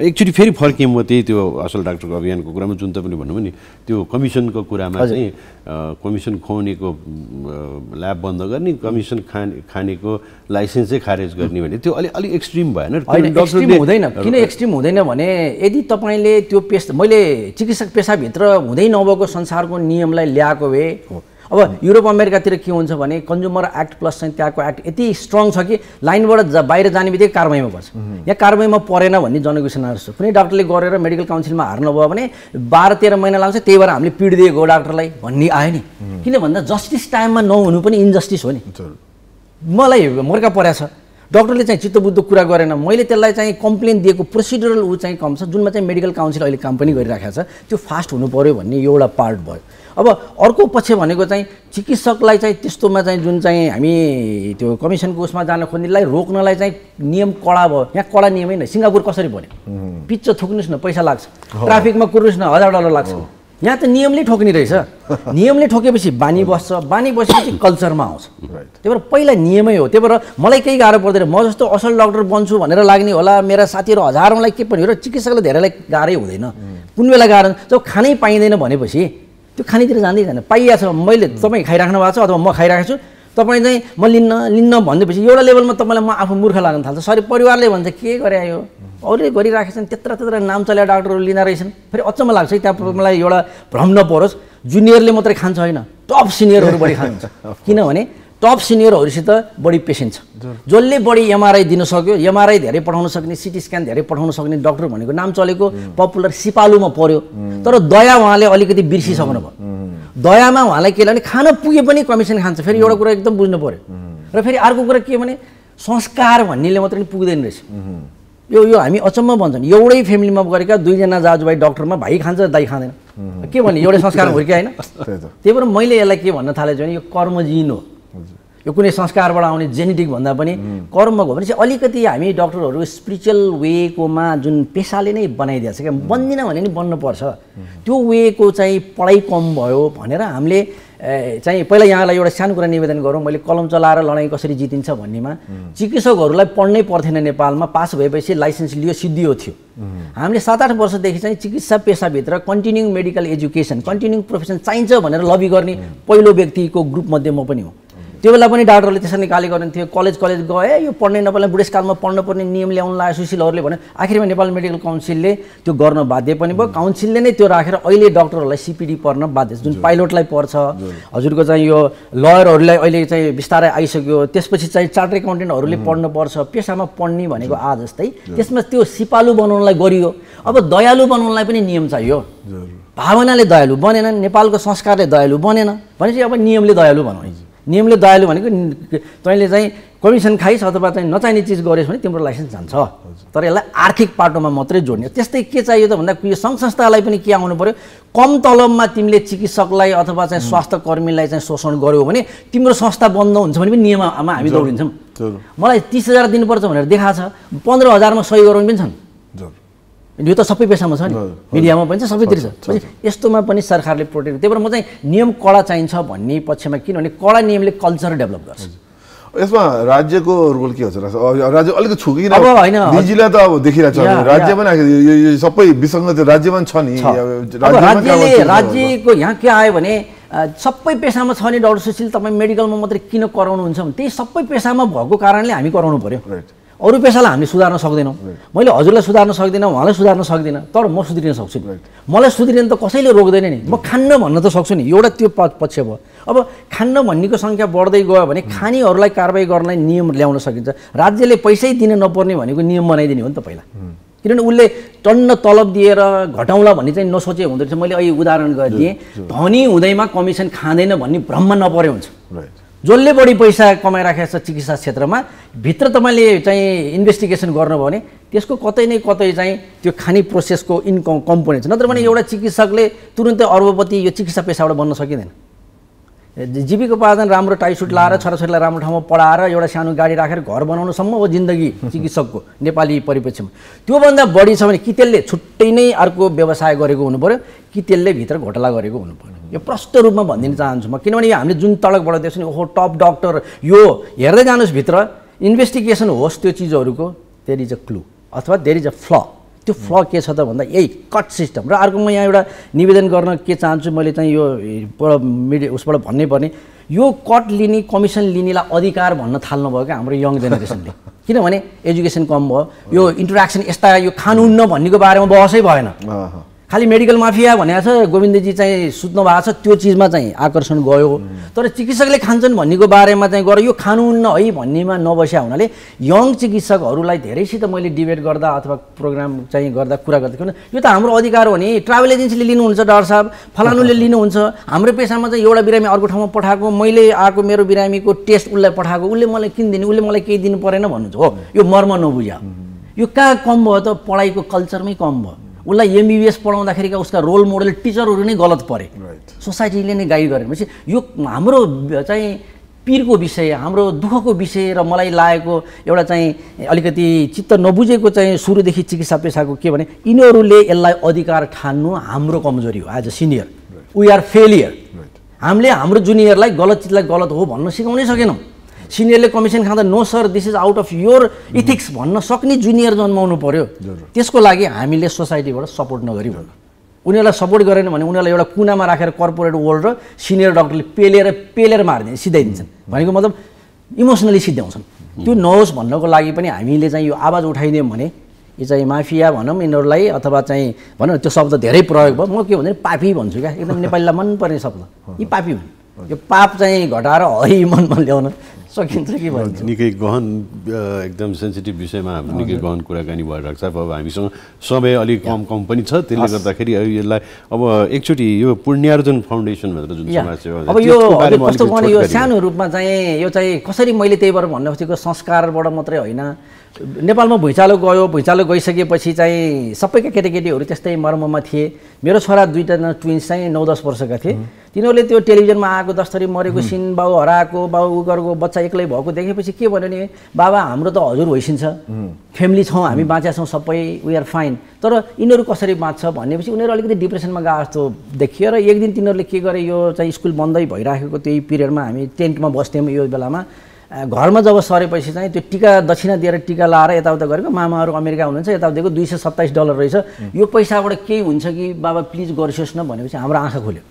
एकचोटि फेरि फर्केँ म त्यही त्यो असल डाक्टरको अभियानको कुरामा जुन तपाईँले भन्नुभयो नि त्यो कमिसनको कुरामा चाहिँ कमिसन खुवाउनेको ल्याब बन्द गर्ने कमिसन खाने खानेको लाइसेन्सै खारेज गर्ने भने त्यो अलिक अलिक एक्सट्रिम भएन एक्सट्रिम हुँदैन। किन एक्सट्रिम हुँदैन भने यदि तपाईँले त्यो पेस मैले चिकित्सक पेसाभित्र हुँदै नभएको संसारको नियमलाई ल्याएको भए अब युरोप अमेरिकातिर के हुन्छ भने कन्ज्युमर एक्ट प्लस चाहिँ त्यहाँको एक्ट यति स्ट्रङ छ कि लाइनबाट जा बाहिर जाने बित्तिकै कारवाहीमा पर्छ। यहाँ कारवाहीमा परेन भन्ने जनगुसना छ। कुनै डाक्टरले गरेर मेडिकल काउन्सिलमा हार्नुभयो भने बाह्र तेह्र महिना लाग्छ त्यही भएर हामीले पिड दिएको हो डाक्टरलाई भन्ने आयो नि। किन भन्दा जस्टिस टाइममा नहुनु पनि इन्जस्टिस हो नि। मलाई मर्का परेको छ। डक्टरले चाहिँ चित्तबुद्ध कुरा गरेन। मैले त्यसलाई चाहिँ कम्प्लेन दिएको प्रोसिडरल ऊ चाहिँ कम छ जुनमा चाहिँ मेडिकल काउन्सिल अहिले काम पनि गरिराखेको छ। त्यो फास्ट हुनु पऱ्यो भन्ने एउटा पार्ट भयो। अब अर्को पक्ष भनेको चाहिँ चिकित्सकलाई चाहिँ त्यस्तोमा चाहिँ जुन चाहिँ हामी त्यो कमिसनको उसमा जान खोज्नेलाई रोक्नलाई चाहिँ नियम कडा भयो। यहाँ कडा नियमै नै सिङ्गापुर कसरी बन्यो पिच्च थुक्नुहोस् न पैसा लाग्छ। ट्राफिकमा कुर्नुहोस् न हजार डलर लाग्छ। यहाँ त नियमले ठोक्ने रहेछ। <laughs> नियमले ठोकेपछि बानी बस्छ। बानी बसेपछि कल्चरमा आउँछ। त्यही भएर पहिला नियमै हो। त्यही भएर मलाई केही गाह्रो पर्दैन। म जस्तो असल डक्टर बन्छु भनेर लाग्ने होला। मेरा साथीहरू हजारौँलाई के पनि हो र चिकित्सकलाई धेरैलाई गाह्रै हुँदैन। कुन बेला गाह्रो जब खानै पाइँदैन भनेपछि त्यो खानेतिर जाँदै जाँदैन। पाइया छ मैले तपाईँ खाइराख्नु भएको छ अथवा म खाइरहेको छु तपाईँ चाहिँ म लिन्न लिन्न भनेपछि एउटा लेभलमा तपाईँलाई म आफू मूर्ख लाग्न थाल्छ। सरी परिवारले भन्छ के गरे यो अरूले गरिराखेका छन् त्यत्र त्यत्र नाम चल्या डाक्टरहरू लिँदा रहेछन्। फेरि अचम्म लाग्छ है त्यहाँ मलाई एउटा भ्रम नपरोस्। जुनियरले मात्रै खान्छ होइन टप सिनियरहरू बढी खान्छ <laughs> किनभने टप सिनियरहरूसित बढी पेसेन्ट छ। जसले बढी एमआरआई दिन सक्यो एमआरआई धेरै पठाउन सक्ने सिटी स्क्यान धेरै पठाउन सक्ने डक्टर भनेको नाम चलेको पपुलर सिपालुमा पर्यो। तर दया उहाँले अलिकति बिर्सिसक्नु भयो। दयामा उहाँलाई के भने खान पुगे पनि कमिसन खान्छ। फेरि एउटा कुरा एकदम बुझ्नु पऱ्यो र फेरि अर्को कुरा के भने संस्कार भन्नेले मात्रै नि पुग्दैन रहेछ। यो यो हामी अचम्म भन्छन्। एउटै फ्यामिलीमा गरेका दुईजना दाजुभाइ डक्टरमा भाइ खान्छ दाइ खाँदैन। के भन्ने एउटै संस्कार हुर्क्यो होइन? <laughs> त्यही भएर मैले यसलाई के भन्न थालेछु भने यो कर्मजीन हो। यो कुनै संस्कारबाट आउने जेनेटिक भन्दा पनि कर्म हो भने चाहिँ अलिकति हामी डक्टरहरू स्पिरिचुअल वेकोमा जुन पेसाले नै बनाइदिएको छ क्या बन्दिनँ भने नि बन्नुपर्छ। त्यो वेको चाहिँ पढाइ कम भयो भनेर हामीले चाहिँ पहिला यहाँलाई एउटा सानो कुरा निवेदन गरौँ। मैले कलम चलाएर लडाइँ कसरी जितिन्छ भन्नेमा चिकित्सकहरूलाई पढ्नै पर्थेन नेपालमा पास भएपछि लाइसेन्स लियो सिद्धियो थियो। हामीले सात आठ वर्षदेखि चाहिँ चिकित्सा पेसाभित्र continuing medical education continuing profession चाहिन्छ भनेर लबी गर्ने पहिलो व्यक्तिको ग्रुपमध्ये म पनि हो। त्यो बेला पनि डाक्टरले त्यसरी निकाले गर्नुहुन्थ्यो। कलेज कलेज गए यो पढ्ने नपाउने बुढेसकालमा पढ्नुपर्ने नियम ल्याउनु लाग्यो सुशीलहरूले भने आखिरमा नेपाल मेडिकल काउन्सिलले त्यो गर्न बाध्य पनि भयो। काउन्सिलले नै त्यो राखेर अहिले डक्टरहरूलाई सिपिडी पर्न बाध्य जुन पाइलटलाई पर्छ हजुरको चाहिँ यो लयरहरूलाई अहिले चाहिँ बिस्तारै आइसक्यो। त्यसपछि चाहिँ चार्टर एकाउन्टेन्टहरूले पढ्नुपर्छ। पेसामा पढ्ने भनेको आ जस्तै। त्यसमा त्यो सिपालु बनाउनलाई गरियो। अब दयालु बनाउनलाई पनि नियम चाहियो। भावनाले दयालु बनेन नेपालको संस्कारले दयालु बनेन। भनेपछि अब नियमले दयालु भनौँ नियमले दयालु भनेको तैँले चाहिँ कमिसन खाइस् अथवा चाहिँ नचाहिने चिज गरेस् भने तिम्रो लाइसेन्स जान्छ। तर यसलाई आर्थिक पाटोमा मात्रै जोड्ने। त्यस्तै के चाहियो त भन्दा यो सङ्घ संस्थालाई पनि के आउनु पऱ्यो कम तलबमा तिमीले चिकित्सकलाई अथवा चाहिँ स्वास्थ्य कर्मीलाई चाहिँ शोषण गर्यो भने तिम्रो संस्था बन्द हुन्छ भने पनि नियममा हामी दौडिन्छौँ। मलाई तिस हजार दिनुपर्छ भनेर देखाएको छ। पन्ध्र हजारमा सही गराउने पनि छन्। यो त सबै पेसामा छ नि। मिडियामा पनि छ सबैतिर छ। यस्तोमा पनि सरकारले प्रोटेक्ट त्यही भएर म चाहिँ नियम कडा चाहिन्छ भन्ने पक्षमा किनभने कडा नियमले कल्चर डेभलप गर्छ। यसमा राज्यको रोल के हुन्छ राज्य अलिकति छु कि होइन, निजीलाई त अब देखिरहेको छ। राज्य। पनि सबै विसङ्गत राज्यमा पनि छ नि। राज्यले राज्यको यहाँ के आयो भने सबै पेसामा छ नि डाक्टर सुशील तपाईँ मेडिकलमा मात्रै किन कराउनुहुन्छ भने त्यही सबै पेसामा भएको कारणले हामी कराउनु पर्यो। Right. अरू पेसालाई हामीले सुधार्न सक्दैनौँ। मैले हजुरलाई सुधार्न सक्दिनँ उहाँलाई सुधार्न सक्दिनँ तर म सुध्रिन सक्छु। मलाई सुध्रिन त कसैले रोक्दैन नि। म खान्न भन्न त सक्छु नि। एउटा त्यो पक्ष भयो। अब खान्न भन्नेको सङ्ख्या बढ्दै गयो भने खानेहरूलाई कारवाही गर्नलाई नियम ल्याउन सकिन्छ। राज्यले पैसै दिन नपर्ने भनेको नियम बनाइदिने हो नि त पहिला। किनभने उसले टन्न तलब दिएर घटाउँला भन्ने चाहिँ नसोचे हुँदो रहेछ। मैले अहिले उदाहरण गरिदिएँ। धनी हुँदैमा कमिसन खाँदैन भन्ने भ्रममा नपरे हुन्छ। जसले बढी पैसा कमाइराखेको छ चिकित्सा क्षेत्रमा भित्र तपाईँले चाहिँ इन्भेस्टिगेसन गर्नुभयो भने त्यसको कतै न कतै चाहिँ त्यो खाने प्रोसेसको इन्कम कम्पोनेन्ट छ। नत्र भने एउटा चिकित्सकले तुरुन्तै अर्बपति यो चिकित्सा पेसाबाट बन्न सकिँदैन। जीविकोपार्जन राम्रो टाइसुट लाएर छोराछोरीलाई राम्रो ठाउँमा पढाएर एउटा सानो गाडी राखेर घर बनाउनुसम्म हो जिन्दगी चिकित्सकको नेपाली परिप्रेक्ष्यमा। त्योभन्दा बढी छ भने कि त्यसले छुट्टै नै अर्को व्यवसाय गरेको हुनु पऱ्यो कि त्यसले भित्र घोटाला गरेको हुनु पऱ्यो यो प्रष्ट रूपमा भनिदिन चाहन्छु म। किनभने यो हामीले जुन तलकबाट देख्छौँ नि ओहो टप डक्टर यो हेर्दै जानुहोस् भित्र इन्भेस्टिगेसन होस् त्यो चिजहरूको देयर इज अ क्लु अथवा देयर इज अ फ्ल त्यो फ्ल के छ त भन्दा यही कट सिस्टम र अर्को म यहाँ एउटा निवेदन गर्न के चाहन्छु मैले चाहिँ यो मिडिया उसबाट भन्नै पर्ने। यो कट लिने कमिसन लिनेलाई अधिकार भन्न थाल्नुभयो क्या हाम्रो यङ जेनेरेसनले <laughs> किनभने एजुकेसन कम भयो। यो इन्टरेक्सन यस्ता यो खानुहुन्न भन्नेको बारेमा बहसै भएन। खालि मेडिकल माफिया भनेको छ गोविन्दजी चाहिँ सुत्नु भएको छ त्यो चिजमा चाहिँ आकर्षण गयो। तर चिकित्सकले खान्छन् भन्नेको बारेमा चाहिँ गएर यो खानुहुन्न है भन्नेमा नबस्या हुनाले यङ चिकित्सकहरूलाई धेरैसित मैले डिबेट गर्दा अथवा प्रोग्राम चाहिँ गर्दा कुरा गर्दा यो त हाम्रो अधिकार हो नि। ट्राभल एजेन्सीले लिनुहुन्छ डाक्टर साहब। फलानुले लिनुहुन्छ। हाम्रो पेसामा चाहिँ एउटा बिरामी अर्को ठाउँमा पठाएको मैले आएको मेरो बिरामीको टेस्ट उसलाई पठाएको उसले मलाई किन दिने उसले मलाई केही दिनु परेन भन्नुहुन्छ। हो यो मर्म नबुझ्या। यो कहाँ कम भयो त? पढाइको कल्चरमै कम भयो। उसलाई एमबिबिएस पढाउँदाखेरिका उसका रोल मोडल टिचरहरू नै गलत परे. सोसाइटीले नै गाइड गरेर भनेपछि यो हाम्रो चाहिँ पिरको विषय हाम्रो दुःखको विषय र मलाई लागेको एउटा चाहिँ अलिकति चित्त नबुझेको चाहिँ सुरुदेखि चिकित्सा पेसाको के भने यिनीहरूले यसलाई अधिकार ठान्नु हाम्रो कमजोरी हो as a senior we are failure हामीले हाम्रो जुनियरलाई गलत चिजलाई गलत हो भन्न सिकाउनै सकेनौँ। सिनियरले कमिसन खाँदा no sir this is out of your ethics भन्न सक्ने जुनियर जन्माउनु पर्यो। त्यसको लागि हामीले सोसाइटीबाट सपोर्ट नगरी भन्नु उनीहरूलाई सपोर्ट गरेन भने उनीहरूलाई एउटा कुनामा राखेर कर्पोरेट वर्ल्ड र सिनियर डक्टरले पेलेर पेलेर मारिदिने सिधाइदिन्छन्। भनेको मतलब इमोसनली सिद्ध्याउँछन्। त्यो नहोस् भन्नको लागि पनि हामीले चाहिँ यो आवाज उठाइदियौँ भने यो चाहिँ माफिया भनौँ यिनीहरूलाई अथवा चाहिँ भनौँ त्यो शब्द धेरै प्रयोग भयो। म के भन्छु भने पापी भन्छु क्या। एकदम नेपालीलाई मनपर्ने शब्द। यी पापी हुन्। यो पाप चाहिँ घटाएर हरि मनमा ल्याउन सकिन्छ कि भन्छ निकै गहन एकदम सेन्सिटिभ विषयमा हाम्रो निकै गहन कुराकानी भइरहेको छ। अब हामीसँग समय अलिक कम कम पनि छ। त्यसले गर्दाखेरि यसलाई अब एकचोटि यो पुण्यार्जन फाउन्डेसन भनेर जुन अब यो कस्तो भने यो सानो रूपमा चाहिँ यो चाहिँ कसरी मैले त्यही भएर भन्न खोजेको संस्कारबाट मात्रै होइन। नेपालमा भुइँचालो गयो भुइँचालो गइसकेपछि चाहिँ सबैका केटाकेटीहरू त्यस्तै मर्ममा थिए। मेरो छोरा दुईजना ट्विन्स चाहिँ नौ दस वर्षका थिए। तिनीहरूले त्यो टेलिभिजनमा आएको दस्तरी मरेको सिन बाउ हराएको बाउ उ गरेको बच्चा एक्लै भएको देखेपछि के भन्यो भने बाबा हाम्रो त हजुर होइसिन्छ फ्यामिली छौँ हामी बाँचेका छौँ सबै वी आर फाइन तर यिनीहरू कसरी बाँच्छ भनेपछि उनीहरू अलिकति डिप्रेसनमा गए जस्तो देखियो र एक दिन तिनीहरूले के गरे यो चाहिँ स्कुल बन्दै भइराखेको त्यही पिरियडमा हामी टेन्टमा बस्थ्यौँ यो बेलामा। घरमा जब सरेपछि चाहिँ त्यो टिका दक्षिणा दिएर टिका लाएर यताउता गरेको मामाहरू अमेरिका हुनुहुन्छ यताउता दिएको दुई सय सत्ताइस डलर रहेछ। यो पैसाबाट केही हुन्छ कि बाबा प्लिज गरिसियोस् न भनेपछि हाम्रो आँखा खोल्यो।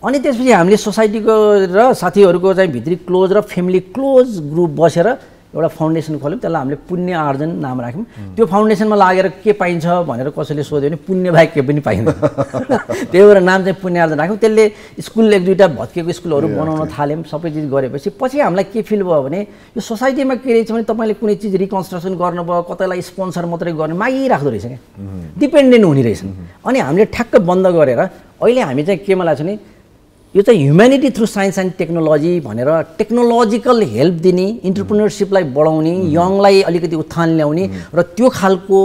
अनि त्यसपछि हामीले सोसाइटीको र साथीहरूको चाहिँ भित्री क्लोज र फ्यामिली क्लोज ग्रुप बसेर एउटा फाउन्डेसन खोल्यौँ। त्यसलाई हामीले पुण्य आर्जन नाम राख्यौँ। त्यो फाउन्डेसनमा लागेर के पाइन्छ भनेर कसैले सोध्यो भने पुण्य बाहेक के पनि पाइँदैन। <laughs> त्यही भएर नाम चाहिँ पुण्य आर्जन राख्यौँ। त्यसले स्कुल एक दुईवटा भत्किएको स्कुलहरू बनाउन थाल्यौँ। सबै चिज गरेपछि पछि हामीलाई के फिल भयो भने यो सोसाइटीमा के रहेछ भने तपाईँले कुनै चिज रिकन्स्ट्रक्सन गर्नुभयो कतैलाई स्पोन्सर मात्रै गर्ने मागिराख्दो रहेछ क्या। डिपेन्डेन्ट हुने रहेछ अनि हामीले ठ्याक्क बन्द गरेर अहिले हामी चाहिँ केमा लाग्छ भने यो चाहिँ humanity through science and technology भनेर टेक्नोलोजिकल हेल्प दिने इन्टरप्रिनरसिपलाई बढाउने यङलाई अलिकति उत्थान ल्याउने र त्यो खालको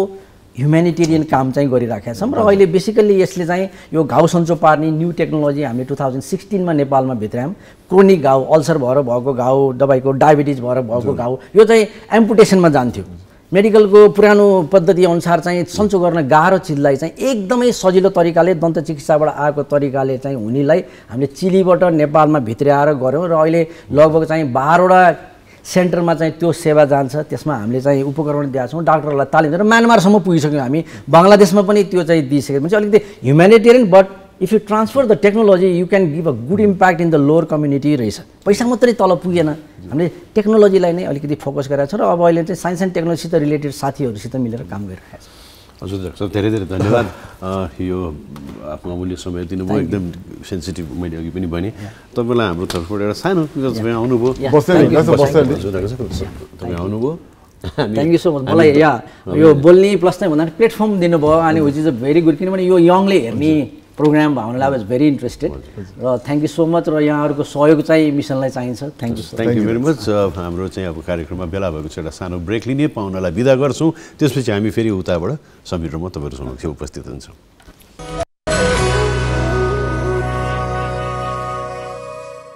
ह्युम्यानिटेरियन काम चाहिँ गरिराखेका छौँ र अहिले बेसिकल्ली यसले चाहिँ यो घाउ सन्चो पार्ने न्यू टेक्नोलोजी हामीले टु थाउजन्ड सिक्सटिनमा नेपालमा भित्रायौँ। क्रोनिक घाउ अल्सर भएर भएको घाउ दबाईको डायबिटिज भएर भएको घाउ यो चाहिँ एम्पुटेसनमा जान्थ्यो। मेडिकलको पुरानो पद्धति अनुसार चाहिँ सन्चो गर्न गाह्रो चिजलाई चाहिँ एकदमै सजिलो तरिकाले दन्त चिकित्साबाट आएको तरिकाले चाहिँ हुनेलाई हामीले चिलीबाट नेपालमा भित्र्याएर गऱ्यौँ र अहिले लगभग चाहिँ बाह्रवटा सेन्टरमा चाहिँ त्यो सेवा जान्छ। त्यसमा हामीले चाहिँ उपकरण दिएका छौँ डाक्टरलाई तालिम दिएर म्यानमारसम्म पुगिसक्यौँ हामी। बङ्गलादेशमा पनि त्यो चाहिँ दिइसकेपछि अलिकति humanitarian but if you transfer the technology you can give a good impact in the lower community रहेछ पैसा मात्रै तल पुगेन। हामीले टेक्नोलोजीलाई नै अलिकति फोकस गरेका छौँ र अब अहिले चाहिँ साइन्स एन्ड टेक्नोलोजीसित रिलेटेड साथीहरूसित मिलेर काम गरिरहेका छौँ। हजुर डाक्टर साहब धेरै धेरै धन्यवाद। यो आफ्नो अमूल्य समय दिनुभयो। एकदम सेन्सिटिभ मैले अघि पनि भने। तपाईँलाई हाम्रो तर्फबाट एउटा सानो तपाईँ आउनुभयो। न, तपाईँ आउनुभयो। हामी- थ्याङ्क यू सो मच मलाई या यो बोल्ने प्लस चाहिँ भन्दा प्लेटफर्म दिनुभयो। अनि which is a very good किनभने यो यङले हेर्ने प्रोग्राम भयो भने आई वाज भेरी इन्ट्रेस्टेड र थ्याङ्क यू सो मच र यहाँहरूको सहयोग चाहिँ मिसनलाई चाहिन्छ। Thank you thank you very much हाम्रो चाहिँ अब कार्यक्रममा बेला भएको छ एउटा सानो ब्रेक लिने पाहुनालाई विदा गर्छौँ। त्यसपछि हामी फेरि उताबाट समीर र म तपाईँहरू समक्ष उपस्थित हुन्छौँ।